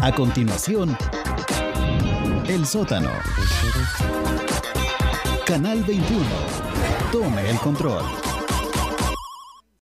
A continuación, El sótano. Canal 21. Tome el control.